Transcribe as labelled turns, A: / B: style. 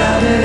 A: shouted.